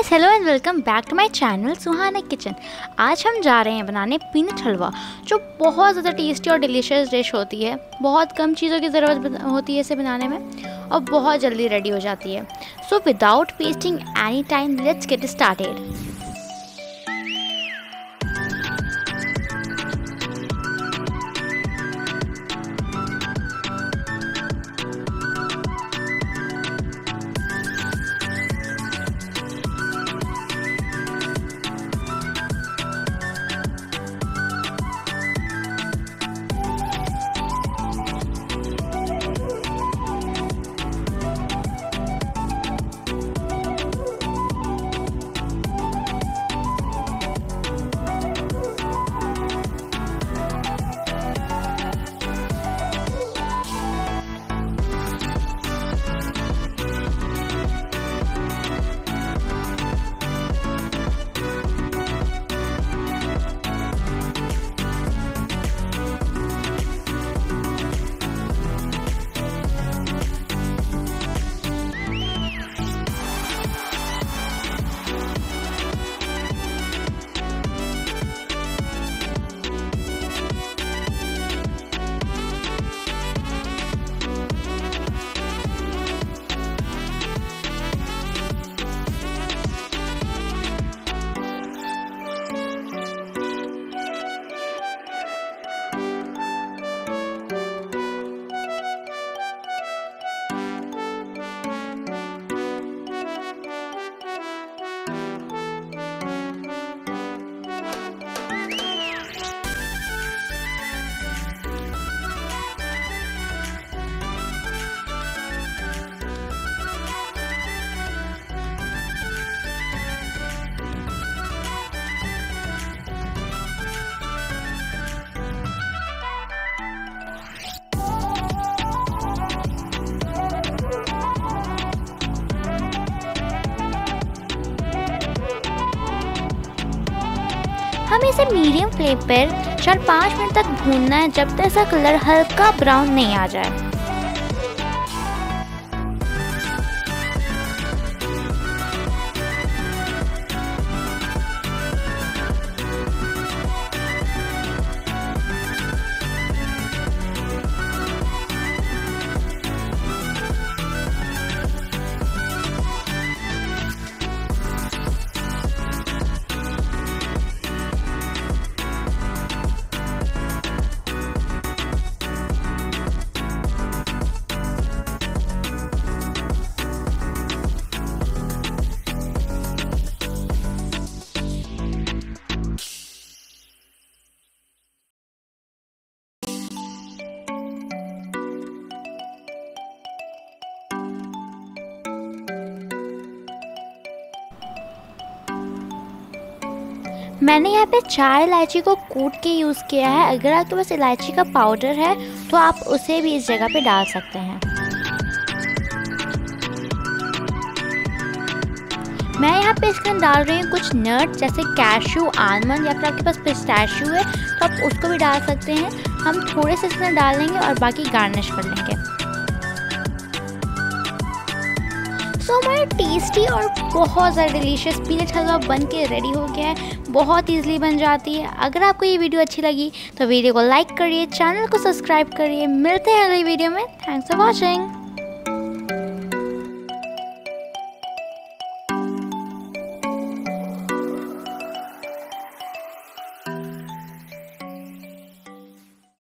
Guys hello and welcome back to my channel Suhana kitchen आज हम जा रहे हैं बनाने पीनट हलवा, जो बहुत ज़्यादा टेस्टी और डिलीशियस डिश होती है। बहुत कम चीज़ों की ज़रूरत होती है इसे बनाने में और बहुत जल्दी रेडी हो जाती है। So without wasting any time let's get started हमें इसे मीडियम फ्लेम पर चार पाँच मिनट तक भूनना है जब तक इसका कलर हल्का ब्राउन नहीं आ जाए। मैंने यहाँ पे चार इलायची को कूट के यूज़ किया है। अगर आपके पास इलायची का पाउडर है तो आप उसे भी इस जगह पे डाल सकते हैं। मैं यहाँ पे इसके अंदर डाल रही हूँ कुछ नट जैसे कैशू आलमंड या फिर आपके पास पिस्टैशू है तो आप उसको भी डाल सकते हैं। हम थोड़े से इसमें डाल लेंगे और बाकी गार्निश कर लेंगे। सो हमारा टेस्टी और बहुत ज़्यादा डिलीशियस पीनट हलवा बन के रेडी हो गया है। बहुत ईजिली बन जाती है। अगर आपको ये वीडियो अच्छी लगी तो वीडियो को लाइक करिए चैनल को सब्सक्राइब करिए। मिलते हैं अगले वीडियो में। Thanks for watching